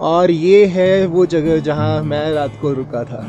और ये है वो जगह जहाँ मैं रात को रुका था।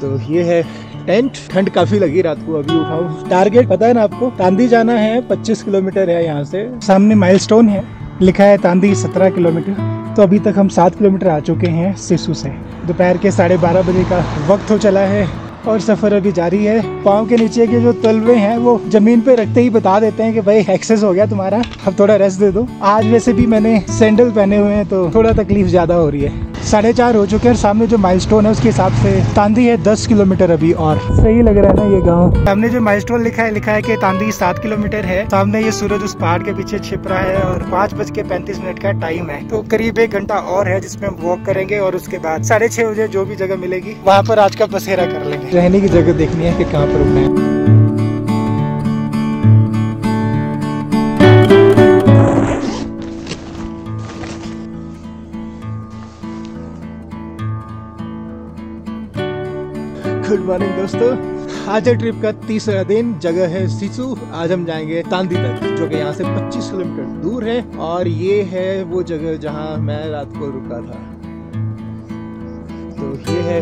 तो ये है टेंट। ठंड काफ़ी लगी रात को, अभी उठाऊ। टारगेट पता है ना आपको? तांदी जाना है 25 किलोमीटर है यहाँ से। सामने माइलस्टोन है, लिखा है तांदी 17 किलोमीटर। तो अभी तक हम सात किलोमीटर आ चुके हैं सिसु से। दोपहर के साढ़े बारह बजे का वक्त हो चला है। और सफ़र अभी जारी है। पाँव के नीचे के जो तलवे हैं, वो ज़मीन पे रखते ही बता देते हैं कि भाई एक्सेस हो गया तुम्हारा। अब थोड़ा रेस्ट दे दो। आज वैसे भी मैंने सैंडल पहने हुए हैं तो थोड़ा तकलीफ़ ज़्यादा हो रही है। साढ़े चार हो चुके हैं सामने जो माइलस्टोन है उसके हिसाब से तांदी है दस किलोमीटर अभी और। सही लग रहा है ना ये गाँव? सामने जो माइलस्टोन लिखा है लिखा है कि तांदी सात किलोमीटर है। सामने ये सूरज उस पहाड़ के पीछे छिप रहा है और पाँच बज के पैंतीस मिनट का टाइम है। तो करीब एक घंटा और है जिसमें हम वॉक करेंगे और उसके बाद साढ़े छह बजे जो भी जगह मिलेगी वहाँ पर आज का बसेरा कर लेंगे। रहने की जगह देखनी है की कहाँ पर रुकना है। मॉर्निंग दोस्तों। आज ट्रिप का तीसरा दिन। जगह है सिसु। आज हम जाएँगे तांदी तक जो कि यहाँ से 25 किलोमीटर दूर है। और ये है वो जगह जहाँ मैं रात को रुका था। तो ये है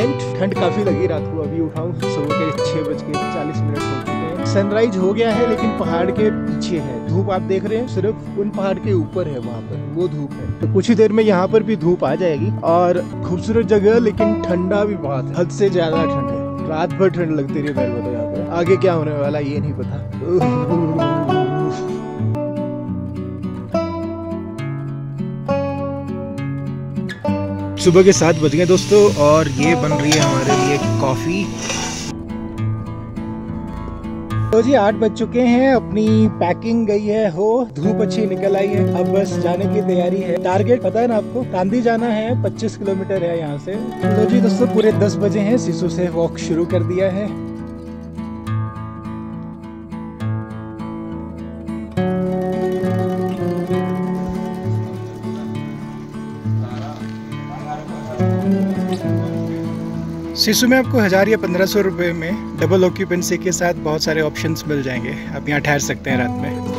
एंड ठंड काफ़ी लगी रात को। अभी उठाऊ, सुबह के छह बज के चालीस मिनट हो सनराइज हो गया है, लेकिन पहाड़ के पीछे है। धूप आप देख रहे हैं, सिर्फ़ उन पहाड़ के ऊपर है वहाँ पर। वो धूप है। तो कुछ ही देर में यहाँ पर भी धूप आ जाएगी और खूबसूरत जगह, लेकिन ठंडा भी बहुत हद से ज़्यादा ठंड है। रात भर ठंड लगती रही मेरे को तो यहाँ पे आगे क्या होने वाला ये नहीं पता। सुबह के सात बज गए दोस्तों, और ये बन रही है हमारे लिए कॉफ़ी। तो जी, आठ बज चुके हैं, अपनी पैकिंग गई है, हो, धूप अच्छी निकल आई है, अब बस जाने की तैयारी है। टारगेट पता है ना आपको? कांदी जाना है 25 किलोमीटर है यहाँ से। तो जी, दोस्तों, पूरे 10 बजे हैं, सिसु से वॉक शुरू कर दिया है। सिसु में आपको हज़ार या पंद्रह सौ रुपये में डबल ऑक्यूपेंसी के साथ बहुत सारे ऑप्शंस मिल जाएँगे। आप यहाँ ठहर सकते हैं रात में।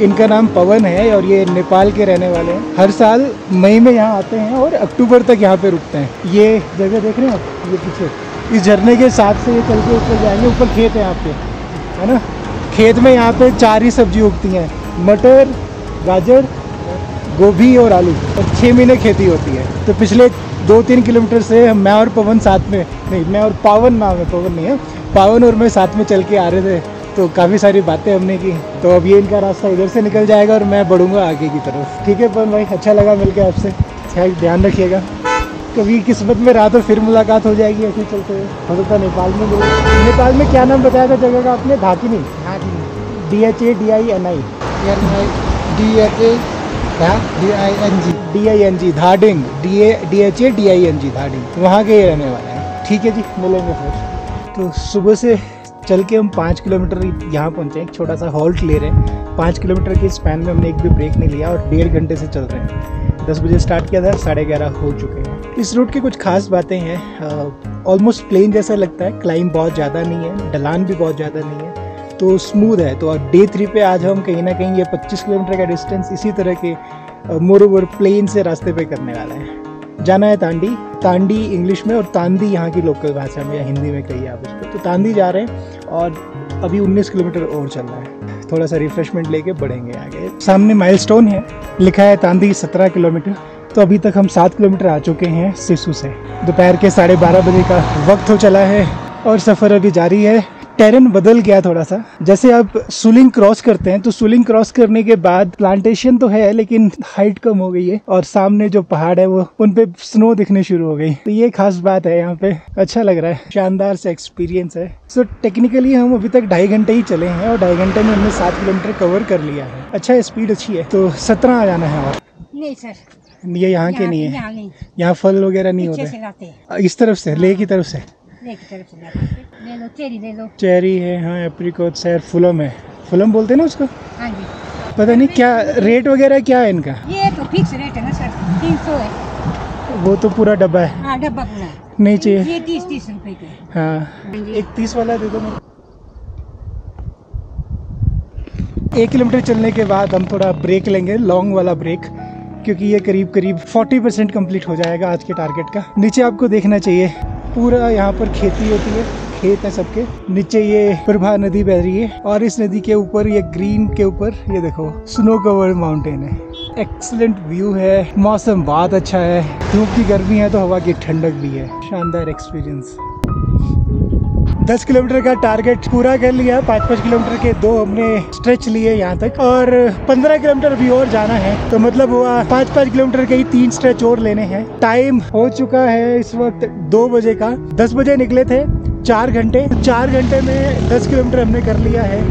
इनका नाम पवन है और ये नेपाल के रहने वाले हैं। हर साल मई में यहाँ आते हैं और अक्टूबर तक यहाँ पे रुकते हैं। ये जगह देख रहे हैं आप? ये पीछे। इस झरने के साथ से ये चल के ऊपर जाएँगे। ऊपर खेत है यहाँ पे। है ना? खेत में यहाँ पे चार ही सब्ज़ी उगती हैं। मटर, गाजर, गोभी और आलू। और छः महीने खेती होती है। तो पिछले दो तीन किलोमीटर से मैं और पवन साथ में, नहीं, मैं और पावन नाम है, पवन नहीं है। पावन और मैं साथ में चल के आ रहे थे। तो काफ़ी सारी बातें हमने की। तो अब ये इनका रास्ता इधर से निकल जाएगा और मैं बढ़ूँगा आगे की तरफ़। ठीक है पवन भाई? अच्छा लगा मिलकर आपसे। खैर ध्यान रखिएगा। कभी किस्मत में रहा तो फिर मुलाकात हो जाएगी ऐसे चलते हुए। हो सकता नेपाल में मिले नेपाल में क्या नाम बताया था जगह का आपने? धाकिनी D H A D I N I D H A D I N G D I N G Dhading. D A D H A D I N G Dhading. वहाँ के ही रहने वाला है। ठीक है जी मिलेंगे फिर। तो सुबह से चल के हम पाँच किलोमीटर यहाँ पहुँचे एक छोटा सा हॉल्ट ले रहे हैं। पाँच किलोमीटर के स्पैन में हमने एक भी ब्रेक नहीं लिया और डेढ़ घंटे से चल रहे हैं। दस बजे स्टार्ट किया था, साढ़े ग्यारह हो चुके हैं। इस रूट की कुछ खास बातें हैं। ऑलमोस्ट प्लेन जैसा लगता है क्लाइंब बहुत ज़्यादा नहीं है, ढलान भी बहुत ज़्यादा नहीं है। तो स्मूथ है तो डे थ्री पे आज हम कहीं ना कहीं ये 25 किलोमीटर का डिस्टेंस इसी तरह के मोर ओवर प्लेन से रास्ते पे करने वाला है। जाना है तांडी। तांडी इंग्लिश में और तांदी यहाँ की लोकल भाषा में या हिंदी में कही आप उसको। तो तांदी जा रहे हैं और अभी 19 किलोमीटर और चल रहा है। थोड़ा सा रिफ्रेशमेंट लेके बढ़ेंगे आगे। सामने माइलस्टोन है। लिखा है तांदी 17 किलोमीटर। तो अभी तक हम सात किलोमीटर आ चुके हैं सिसु से। दोपहर के साढ़े बारह बजे का वक्त हो चला है और सफ़र अभी जारी है। टेरन बदल गया थोड़ा सा। जैसे आप सुलिंग क्रॉस करते हैं तो सुलिंग क्रॉस करने के बाद प्लांटेशन तो है लेकिन हाइट कम हो गई है और सामने जो पहाड़ है वो उन पे स्नो दिखने शुरू हो गई। तो ये खास बात है यहाँ पे। अच्छा लग रहा है। शानदार से एक्सपीरियंस है। सो so, टेक्निकली हम अभी तक ढाई घंटे ही चले हैं और ढाई घंटे में हमने सात किलोमीटर कवर कर लिया है। अच्छा स्पीड अच्छी है। तो सत्रह आ जाना है और? नहीं सर ये यहाँ के नहीं है। यहाँ फल वगैरह नहीं होते। इस तरफ़ से ले की तरफ़ से? ले ले ले लो। चेरी है हाँ एप्रिकॉट सैर फुलम है। फुलम बोलते हैं ना उसको? हाँ जी। पता नहीं क्या रेट वगैरह क्या है इनका? ये तो फिक्स रेट है ना सर तीन सौ है। वो तो पूरा डब्बा है। हाँ डब्बा पूरा। नहीं चाहिए। ये तीस तीस रुपए के हाँ। हाँ। एक तीस वाला दे दो मेरे एक किलोमीटर चलने के बाद हम थोड़ा ब्रेक लेंगे लॉन्ग वाला ब्रेक क्योंकि ये करीब करीब 40 परसेंट कंप्लीट हो जाएगा आज के टारगेट का। नीचे आपको देखना चाहिए। पूरा यहाँ पर खेती होती है, खेत है सबके। नीचे ये प्रभा नदी बह रही है और इस नदी के ऊपर, ये ग्रीन के ऊपर, ये देखो स्नो कवर्ड माउंटेन है। एक्सलेंट व्यू है, मौसम बहुत अच्छा है। धूप की गर्मी है तो हवा की ठंडक भी है। शानदार एक्सपीरियंस दस किलोमीटर का टारगेट पूरा कर लिया। पाँच पाँच किलोमीटर के दो हमने स्ट्रेच लिए यहाँ तक और पंद्रह किलोमीटर अभी और जाना है। तो मतलब हुआ, पाँच पाँच किलोमीटर के ही तीन स्ट्रेच और लेने हैं। टाइम हो चुका है इस वक्त दो बजे का। दस बजे निकले थे, चार घंटे। चार घंटे में दस किलोमीटर हमने कर लिया है।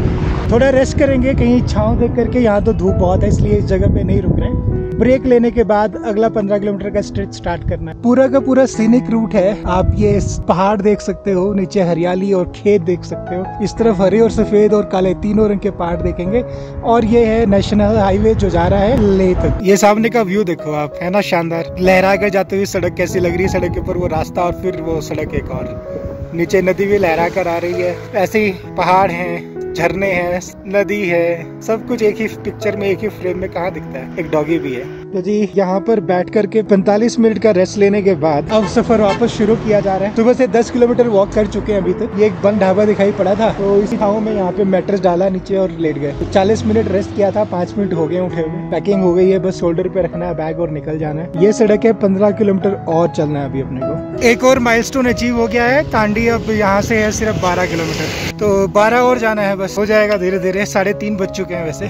थोड़ा रेस्ट करेंगे, कहीं छाँव देख करके। यहाँ तो धूप बहुत है, इसलिए इस जगह पे नहीं रुक रहे। हैं ब्रेक लेने के बाद अगला पंद्रह किलोमीटर का स्ट्रेच स्टार्ट करना है। पूरा का पूरा सीनिक रूट है। आप ये पहाड़ देख सकते हो, नीचे हरियाली और खेत देख सकते हो। इस तरफ़ हरे और सफ़ेद और काले तीनों रंग के पहाड़ देखेंगे। और ये है नेशनल हाईवे जो जा रहा है ले तक। ये सामने का व्यू देखो आप, है ना शानदार? लहरा कर जाते हुए सड़क कैसी लग रही है? सड़क के ऊपर वो रास्ता और फिर वो सड़क एक और। नीचे नदी भी लहरा कर आ रही है। ऐसे ही पहाड़ हैं। झरने हैं, नदी है, सब कुछ एक ही पिक्चर में, एक ही फ्रेम में कहाँ दिखता है? एक डॉगी भी है। तो जी, यहाँ पर बैठ करके 45 मिनट का रेस्ट लेने के बाद अब सफ़र वापस शुरू किया जा रहा है। सुबह से 10 किलोमीटर वॉक कर चुके हैं अभी तक। ये एक बंद ढाबा दिखाई पड़ा था तो इसी ठाव में यहाँ पे मैट्रेस डाला नीचे और लेट गए। तो 40 मिनट रेस्ट किया था, पाँच मिनट हो गए उठे हुए। पैकिंग हो गई है, बस शोल्डर पे रखना है बैग और निकल जाना है। ये सड़क है, पंद्रह किलोमीटर और चलना है अभी अपने को। एक और माइलस्टोन अचीव हो गया है तांडी अब यहाँ से है सिर्फ़ बारह किलोमीटर। तो बारह और जाना है, बस हो जाएगा धीरे धीरे साढ़े तीन बज चुके हैं वैसे।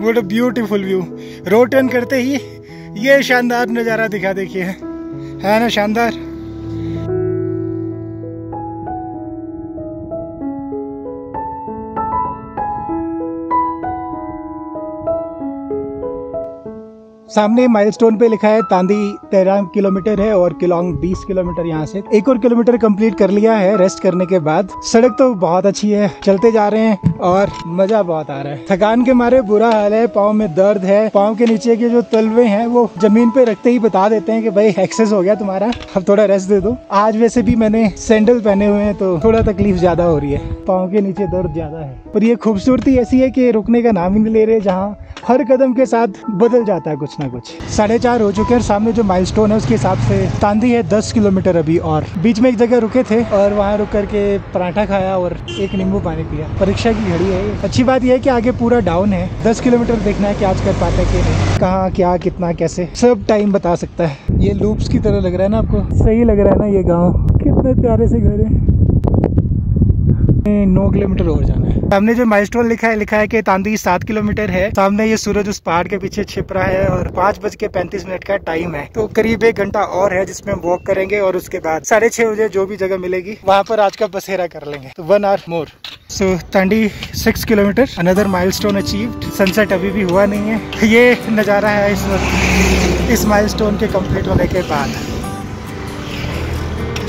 What a beautiful view road turn करते ही ये शानदार नज़ारा दिखा देखिए। है ना शानदार? सामने माइलस्टोन पे लिखा है, तांदी तेरह किलोमीटर है और किलोंग बीस किलोमीटर यहाँ से। एक और किलोमीटर कंप्लीट कर लिया है, रेस्ट करने के बाद। सड़क तो बहुत अच्छी है, चलते जा रहे हैं और मज़ा बहुत आ रहा है। थकान के मारे बुरा हाल है, पाँव में दर्द है, पाँव के नीचे के जो तलवे हैं, वो ज़मीन पे रखते ही बता देते हैं कि भाई एक्सेस हो गया तुम्हारा, अब थोड़ा रेस्ट दे दो। आज वैसे भी मैंने सैंडल पहने हुए हैं तो थोड़ा तकलीफ़ ज़्यादा हो रही है। पाँव के नीचे दर्द ज़्यादा है। पर ये खूबसूरती ऐसी है कि रुकने का नाम ही नहीं ले रहे, जहाँ हर कदम के साथ बदल जाता है कुछ ना कुछ। साढ़े चार हो चुके हैं सामने जो माइलस्टोन है, उसके हिसाब से तांदी है दस किलोमीटर अभी और। बीच में एक जगह रुके थे और वहाँ रुक करके पराठा खाया और एक नींबू पानी पिया। परीक्षा की घड़ी है। अच्छी बात यह है कि आगे पूरा डाउन है। दस किलोमीटर देखना है कि आज कर पाते हैं कि नहीं। कहाँ, क्या, कितना, कैसे? सब टाइम बता सकता है। ये लूप्स की तरह लग रहा है ना आपको? सही लग रहा है ना ये गाँव? कितने प्यारे से घर है। नौ किलोमीटर और जाना सामने जो माइलस्टोन लिखा है लिखा है कि तांदी सात किलोमीटर है। सामने ये सूरज उस पहाड़ के पीछे छिप रहा है और पाँच बज के पैंतीस मिनट का टाइम है। तो करीब एक घंटा और है जिसमें हम वॉक करेंगे और उसके बाद साढ़े छह बजे जो भी जगह मिलेगी, वहाँ पर आज का बसेरा कर लेंगे। तो one hour more so Tandi six kilometre another milestone achieved sunset अभी भी हुआ नहीं है। ये नज़ारा है इस वक्त, इस माइलस्टोन के कंप्लीट होने के बाद।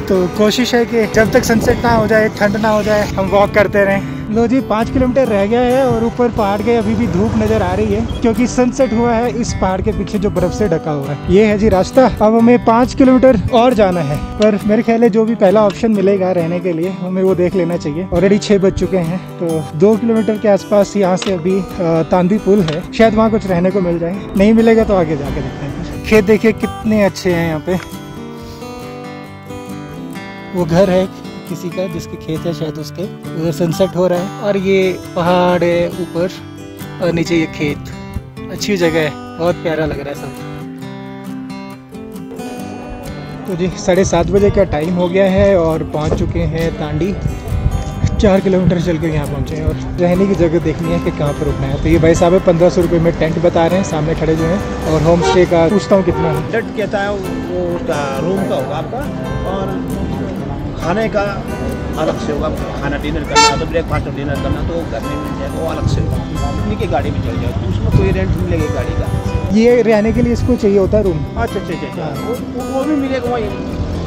तो कोशिश है कि जब तक सनसेट ना हो जाए, ठंड ना हो जाए, हम वॉक करते रहें। लो जी, पाँच किलोमीटर रह गया है और ऊपर पहाड़ के अभी भी धूप नज़र आ रही है, क्योंकि सनसेट हुआ है, इस पहाड़ के पीछे जो बर्फ़ से ढका हुआ है। ये है जी रास्ता। अब हमें पाँच किलोमीटर और जाना है, पर मेरे ख्याल है जो भी पहला ऑप्शन मिलेगा रहने के लिए, हमें वो देख लेना चाहिए। ऑलरेडी छह बज चुके हैं तो दो किलोमीटर के आसपास यहाँ से अभी तांदी पुल है। शायद वहाँ कुछ रहने को मिल जाए। नहीं मिलेगा तो आगे जाके देखते हैं खेत देखिए कितने अच्छे हैं यहाँ पे। वो घर है किसी का, जिसके खेत है शायद उसके, उधर सनसेट हो रहा है। और ये पहाड़ है ऊपर, और नीचे ये खेत। अच्छी जगह है, बहुत प्यारा लग रहा है सब। तो जी, साढ़े सात बजे का टाइम हो गया है और पहुँच चुके हैं तांडी। चार किलोमीटर चल के यहाँ पहुँचे हैं और रहने की जगह देखनी है कि कहाँ पर रुकना है। तो ये भाई साहब है, पंद्रह सौ रुपये में टेंट बता रहे हैं, सामने खड़े जो हैं और होम स्टे का पूछता हूँ कितना है। डट कहता है वो रूम का होगा आपका। और खाने का अलग से होगा खाना डिनर करना तो ब्रेकफास्ट और डिनर करना तो घर में मिल जाएगा वो अलग से होगा। उन्हीं की गाड़ी में चल जाएगा तो उसमें कोई रेंट मिलेगी गाड़ी का। ये रहने के लिए इसको चाहिए होता है रूम अच्छा अच्छा अच्छा। अच्छा वो, वो- वो भी मिलेगा वहीं।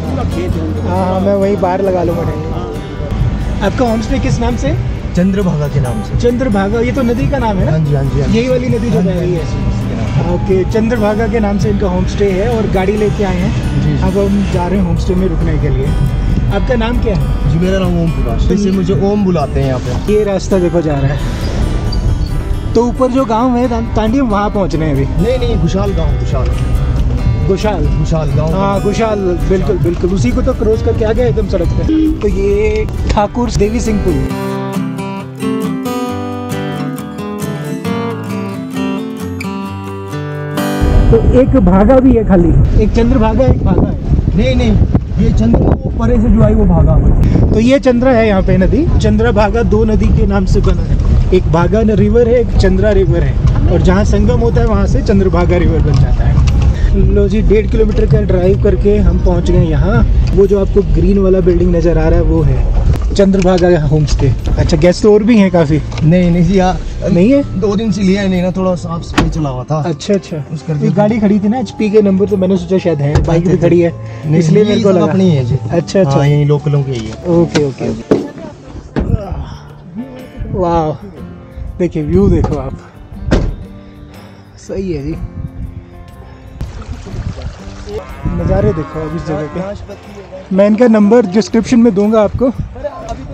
पूरा खेत हाँ हाँ मैं वहीं बाहर लगा लूँगा। टेंट हाँ। आपका होम स्टे किस नाम से? चंद्रभागा के नाम से। चंद्रभागा ये तो नदी का नाम है ना? हाँ जी हाँ जी हाँ यही वाली नदी जो बह रही है। ओके चंद्रभागा के नाम से इनका होम स्टे है और गाड़ी लेके आए हैं। अब हम जा रहे हैं होम स्टे में रुकने के लिए। आपका नाम क्या है? जी मेरा नाम ओम प्रकाश इसे मुझे ओम बुलाते हैं यहाँ पे। ये रास्ता देखो जा रहा है। तो ऊपर जो गाँव है तांडी वहाँ पहुँचने हैं अभी। नहीं नहीं खुशहाल गाँव खुशहाल खुशहाल खुशहाल गाँव। हाँ खुशहाल बिल्कुल बिल्कुल। उसी को तो क्रॉस करके आ गया एकदम सड़क पे। तो ये ठाकुर देवी सिंह पुल। तो एक भागा भी है खाली। एक चंद्र भागा एक भागा है। नहीं नहीं। ये चंद्र, वो परे से जो आई, वो भागा तो ये चंद्रा है यहाँ पे नदी। चंद्रा भागा दो नदी के नाम से बना है। एक भागा रिवर है, एक चंद्रा रिवर है। और जहाँ संगम होता है, वहाँ से चंद्रभागा रिवर बन जाता है। लो जी, डेढ़ किलोमीटर का ड्राइव करके हम पहुँच गए यहाँ। वो जो आपको ग्रीन वाला बिल्डिंग नज़र आ रहा है, वो है चंद्रभागा होम स्टे अच्छा गेस्ट और भी हैं काफ़ी। नहीं नहीं जी यहाँ नहीं है? दो दिन से लिया नहीं ना थोड़ा साफ़ सफ़ाई चला हुआ था। अच्छा अच्छा। उस करके- गाड़ी खड़ी थी ना एच के नंबर तो मैंने सोचा शायद है बाइक भी अच्छा, खड़ी है। इसलिए मेरे को लगा। अपनी है जी। अच्छा अच्छा। हाँ यही लोकलों की ही। है ओके ओके ओके। वाह। देखिए व्यू देखो आप। सही है जी। नज़ारे देखो अब इस जगह के। मैं इनका नंबर डिस्क्रिप्शन में दूँगा आपको।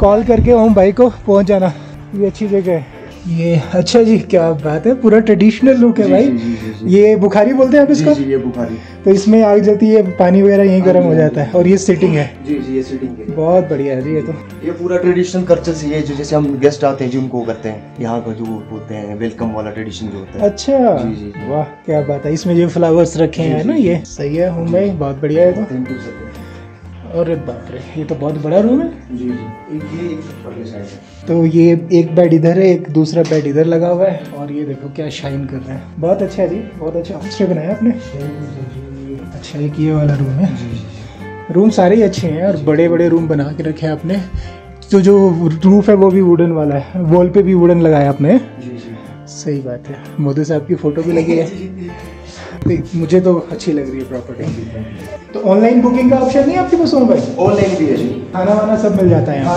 कॉल करके ओम भाई को पहुँच जाना ये अच्छी जगह है। ये अच्छा जी क्या बात है पूरा ट्रेडिशनल लुक है भाई। ये बुखारी बोलते हैं आप इसको? ये बुखारी। तो इसमें आग जलती है पानी वगैरह यहीं गर्म हो जाता है और ये सिटिंग है। जी जी ये सीटिंग के बहुत बढ़िया है जी ये तो। ये पूरा ट्रेडिशनल कल्चर से ये जो जैसे हम गेस्ट आते हैं जो उनको करते हैं यहाँ का जो बोलते हैं वेलकम वाला ट्रेडिशन जो होता है। अच्छा। जी, जी, जी। वाह क्या बात है इसमें जो फ्लावर्स रखे हैं ना ये। सही है हूँ भाई बहुत बढ़िया है तो। थैंक यू सर और बाप रे ये तो बहुत बड़ा रूम है। जी जी। ये साइड तो ये एक बेड इधर है एक दूसरा बेड इधर लगा हुआ है। और ये देखो क्या शाइन कर रहा है। बहुत अच्छा है जी बहुत अच्छा होमस्टे बनाया आपने। अच्छा एक ये वाला रूम है। रूम सारे ही अच्छे हैं और बड़े बड़े रूम बना के रखे हैं आपने। तो जो रूफ है वो भी वुडन वाला है। वॉल पे भी वुडन लगाया आपने। जी जी। सही बात है। मोदी साहब की फ़ोटो भी लगी है। मुझे तो अच्छी लग रही है प्रॉपर्टी तो ऑनलाइन बुकिंग का ऑप्शन नहीं है आपके पास ओम भाई? ऑनलाइन भी है। जी खाना वाना सब मिल जाता है यहाँ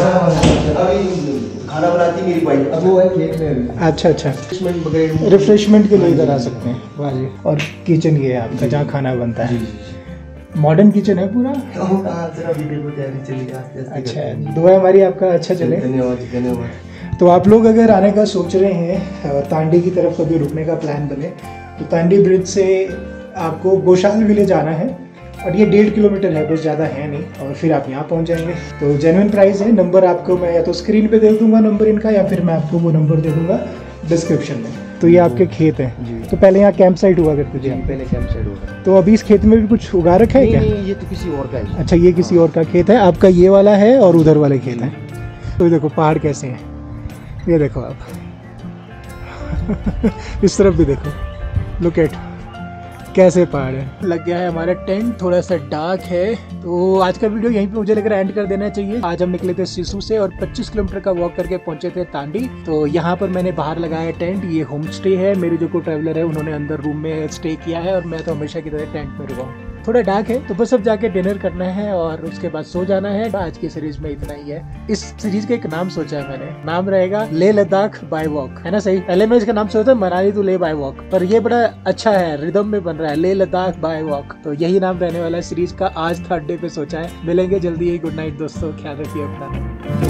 खाना बनाती मेरी वाइफ अब वो है खेत में अच्छा अच्छा। रिफ्रेशमेंट के लिए इधर आ सकते हैं। वाह जी। और किचन ये है आपका जहाँ खाना बनता है। मॉडर्न किचन है पूरा? हाँ, आस्ते अच्छा दुआ हमारी आपका अच्छा चले। धन्यवाद धन्यवाद। तो आप लोग अगर आने का सोच रहे हैं तांडी की तरफ़ कभी रुकने का प्लान बने तो तांडी ब्रिज से आपको गोशाल विलेज आना है और ये डेढ़ किलोमीटर है बस ज़्यादा है नहीं और फिर आप यहाँ पहुँच जाएँगे। तो जेनुइन प्राइस है नंबर आपको मैं या तो स्क्रीन पे दे दूँगा नंबर इनका या फिर मैं आपको वो नंबर दे दूँगा डिस्क्रिप्शन में। तो ये आपके खेत हैं। जी। तो पहले यहाँ कैंप साइट हुआ करते थे। पहले कैंप साइड होगा तो अभी इस खेत में भी कुछ उगा रखा है क्या? नहीं ये तो किसी और का है अच्छा ये किसी और का खेत है। आपका ये वाला है और उधर वाले खेत है। तो ये देखो पहाड़ कैसे हैं। ये देखो आप। इस तरफ़ भी देखो। लुक एट कैसे पहाड़ है? लग गया है हमारा टेंट थोड़ा सा डार्क है। तो आज का वीडियो यहीं पे मुझे लग रहा है एंड कर देना चाहिए। आज हम निकले थे सिसु से और 25 किलोमीटर का वॉक करके पहुँचे थे तांडी। तो यहाँ पर मैंने बाहर लगाया टेंट ये होम स्टे है। मेरे जो को ट्रेवलर है, उन्होंने अंदर रूम में स्टे किया है और मैं तो हमेशा की तरह टेंट में रुका हूँ थोड़ा डार्क है तो बस अब जाके डिनर करना है और उसके बाद सो जाना है। आज की सीरीज़ में इतना ही है। इस सीरीज़ का एक नाम सोचा है मैंने। नाम रहेगा ले लद्दाख बाय वॉक है ना सही? पहले मैं इसका नाम सोचा था, Manali to Leh by walk पर ये बड़ा अच्छा है रिदम में बन रहा है। ले लद्दाख बाय वॉक तो यही नाम रहने वाला सीरीज़ का। आज थर्ड डे पे सोचा है। मिलेंगे जल्दी ही। गुड नाइट दोस्तों। ख्याल रखिए अपना।